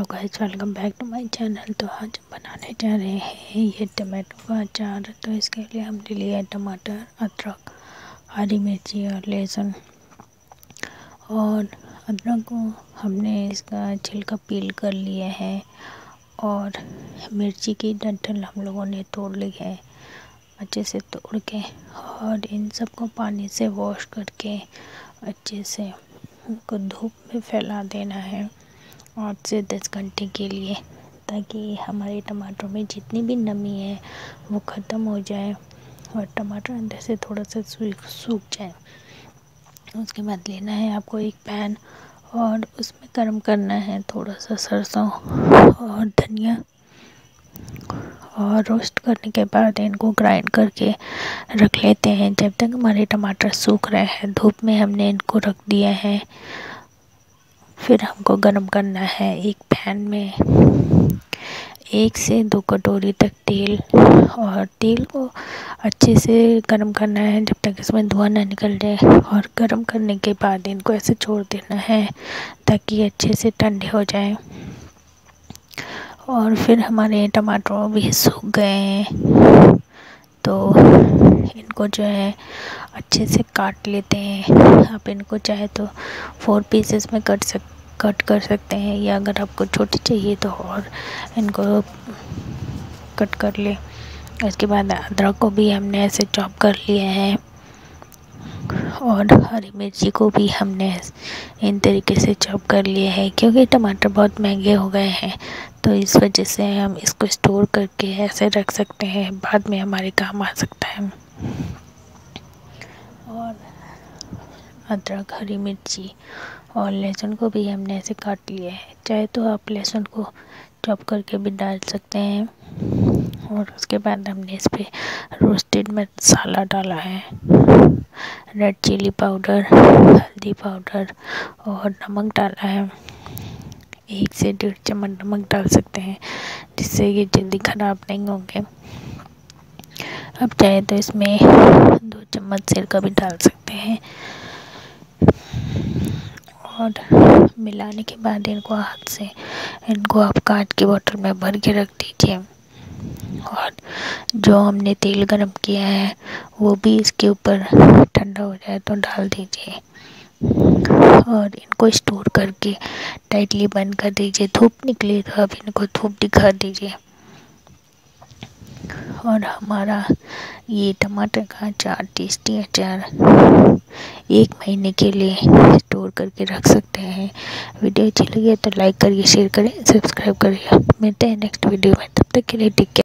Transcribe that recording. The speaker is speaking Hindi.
Hello guys, welcome back to my channel. तो आज हम बनाने जा रहे हैं ये टमाटो का अचार। तो इसके लिए हमने लिया टमाटर, अदरक, हरी मिर्ची और लहसुन। और अदरक को हमने इसका छिलका पील कर लिया है। और मिर्ची की डंठल हम लोगों ने तोड़ ली है, अच्छे से तोड़ के। और इन सबको पानी से वॉश करके अच्छे से उनको धूप में फैला देना है। आठ से दस घंटे के लिए, ताकि हमारे टमाटर में जितनी भी नमी है, वो ख़त्म हो जाए और टमाटर अंदर से थोड़ा सा सूख सूख जाए। उसके बाद लेना है आपको एक पैन और उसमें गर्म करना है थोड़ा सा सरसों और धनिया और रोस्ट करने के बाद इनको ग्राइंड करके रख लेते हैं। जब तक हमारे टमाटर सूख रहे हैं, धूप में हमने इनको रख दिया है। फिर हमको गर्म करना है एक पैन में। एक से दो कटोरी तक तेल और तेल को अच्छे से गर्म करना है जब तक इसमें धुआँ ना निकल जाए। और गर्म करने के बाद इनको ऐसे छोड़ देना है ताकि अच्छे से ठंडे हो जाए। और फिर हमारे टमाटर भी सूख गए हैं। तो इनको जो है अच्छे से काट लेते हैं। आप इनको चाहे तो फोर पीसेस में कट सक, कट कर सकते हैं या अगर आपको छोटी चाहिए तो और इनको कट कर ले। उसके बाद अदरक को भी हमने ऐसे चॉप कर लिया है और हरी मिर्ची को भी हमने इन तरीके से चॉप कर लिया है क्योंकि टमाटर बहुत महँगे हो गए हैं। तो इस वजह से हम इसको स्टोर करके ऐसे रख सकते हैं। बाद में हमारे काम आ सकता है। और अदरक, हरी मिर्ची और लहसुन को भी हमने ऐसे काट लिया है। चाहे तो आप लहसुन को चॉप करके भी डाल सकते हैं और उसके बाद हमने इस पर रोस्टेड मसाला डाला है। रेड चिली पाउडर हल्दी पाउडर और नमक डाला है। एक से डेढ़ चम्मच नमक डाल सकते हैं, जिससे ये जल्दी ख़राब नहीं होंगे। अब चाहे तो इसमें दो चम्मच सिरका भी डाल सकते हैं। और मिलाने के बाद इनको हाथ से, इनको आप काट के बोतल में भर के रख दीजिए। और जो हमने तेल गरम किया है, वो भी इसके ऊपर ठंडा हो जाए तो डाल दीजिए। और इनको स्टोर करके टाइटली बंद कर दीजिए। धूप निकले तो आप इनको धूप दिखा दीजिए। और हमारा ये टमाटर का अचार टेस्टी अचार एक महीने के लिए स्टोर करके रख सकते हैं। वीडियो अच्छी लगी है तो लाइक करिए, शेयर करें सब्सक्राइब करिए। मिलते हैं नेक्स्ट वीडियो में, तब तक के लिए टेक केयर।